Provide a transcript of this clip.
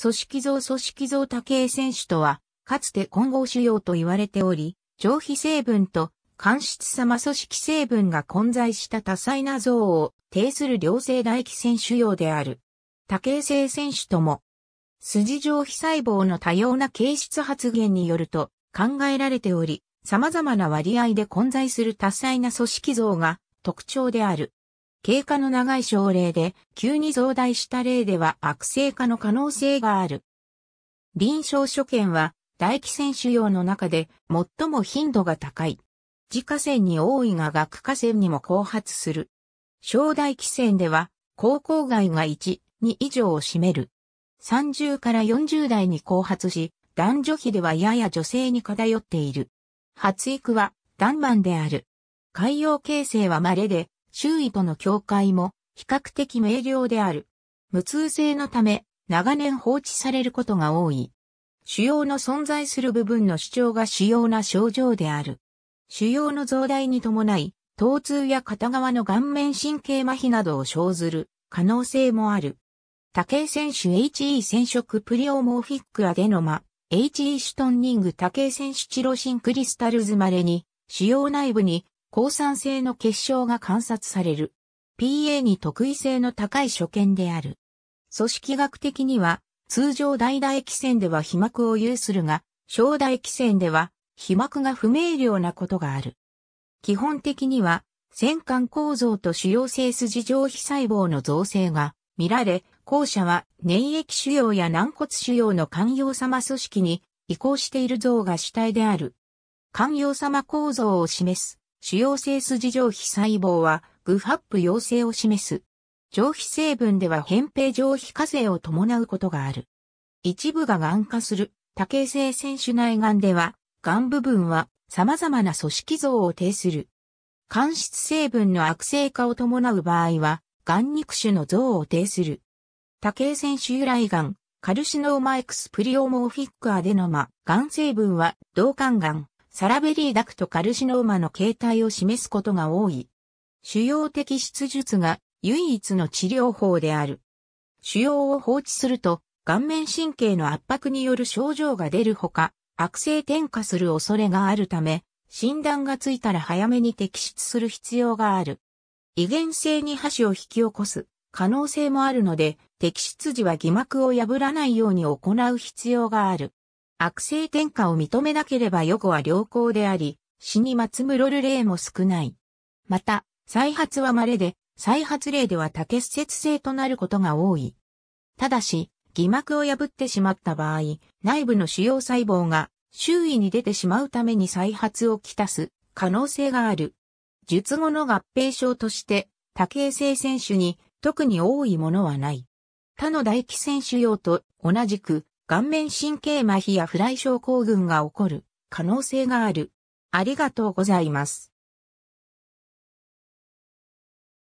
組織像組織像多形選手とは、かつて混合腫瘍と言われており、上皮成分と間質様組織成分が混在した多彩な像を呈する良性唾液腺腫瘍である。多形性選手とも、筋上皮細胞の多様な形質発現によると考えられており、様々な割合で混在する多彩な組織像が特徴である。経過の長い症例で急に増大した例では悪性化の可能性がある。臨床所見は唾液腺腫瘍の中で最も頻度が高い。自家腺に多いが学下腺にも後発する。小唾液腺では高校外が1、2以上を占める。30から40代に後発し、男女比ではやや女性に偏っている。発育は断板である。海洋形成は稀で、周囲との境界も比較的明瞭である。無痛性のため、長年放置されることが多い。腫瘍の存在する部分の主張が主要な症状である。腫瘍の増大に伴い、疼痛や片側の顔面神経麻痺などを生ずる可能性もある。多形選手 HE 染色プリオモーフィックアデノマ、HE シュトンニング多形選手チロシンクリスタルズまれに、腫瘍内部に抗酸性の結晶が観察される。PA に特異性の高い所見である。組織学的には、通常大唾液腺では皮膜を有するが、小唾液腺では皮膜が不明瞭なことがある。基本的には、腺管構造と主要性筋上皮細胞の造成が見られ、後者は粘液腫瘍や軟骨腫瘍の寛容様組織に移行している像が主体である。寛容様構造を示す腫瘍性筋上皮細胞は GFAP 陽性を示す。上皮成分では扁平上皮化生を伴うことがある。一部が癌化する多形性腺腫内癌では、癌部分は様々な組織像を呈する。間質成分の悪性化を伴う場合は、癌肉腫の像を呈する。多形腺腫由来癌、 carcinoma ex pleomorphic adenoma、癌成分は、導管癌、サラベリーダクトカルシノーマの形態を示すことが多い。主要的質術が唯一の治療法である。腫瘍を放置すると顔面神経の圧迫による症状が出るほか、悪性転化する恐れがあるため、診断がついたら早めに摘出する必要がある。遺伝性に箸を引き起こす可能性もあるので、摘出時は偽膜を破らないように行う必要がある。悪性転化を認めなければ予後は良好であり、死にまつむろる例も少ない。また、再発は稀で、再発例では多結節性となることが多い。ただし、偽膜を破ってしまった場合、内部の主要細胞が周囲に出てしまうために再発をきたす可能性がある。術後の合併症として、多形性選手に特に多いものはない。他の唾液腺腫瘍と同じく顔面神経麻痺やフライ症候群が起こる可能性がある。ありがとうございます。